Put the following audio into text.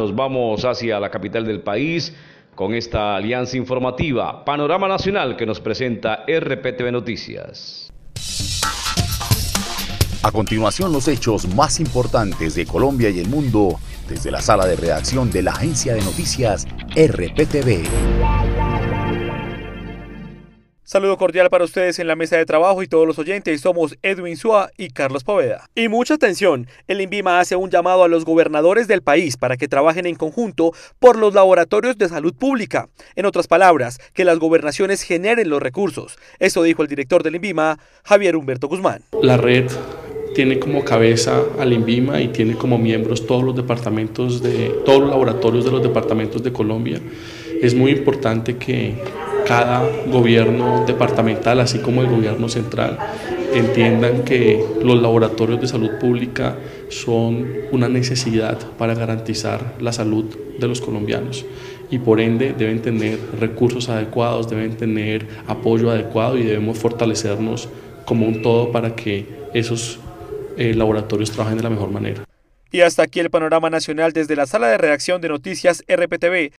Nos vamos hacia la capital del país con esta alianza informativa, Panorama Nacional que nos presenta RPTV Noticias. A continuación los hechos más importantes de Colombia y el mundo desde la sala de redacción de la agencia de noticias RPTV. Saludo cordial para ustedes en la mesa de trabajo y todos los oyentes. Somos Edwin Sua y Carlos Poveda. Y mucha atención, el INVIMA hace un llamado a los gobernadores del país para que trabajen en conjunto por los laboratorios de salud pública. En otras palabras, que las gobernaciones generen los recursos. Eso dijo el director del INVIMA, Javier Humberto Guzmán. La red tiene como cabeza al INVIMA y tiene como miembros todos los departamentos de todos los laboratorios de los departamentos de Colombia. Es muy importante que cada gobierno departamental, así como el gobierno central, entiendan que los laboratorios de salud pública son una necesidad para garantizar la salud de los colombianos y por ende deben tener recursos adecuados, deben tener apoyo adecuado y debemos fortalecernos como un todo para que esos eh, laboratorios trabajen de la mejor manera. Y hasta aquí el panorama nacional desde la sala de redacción de Noticias RPTV.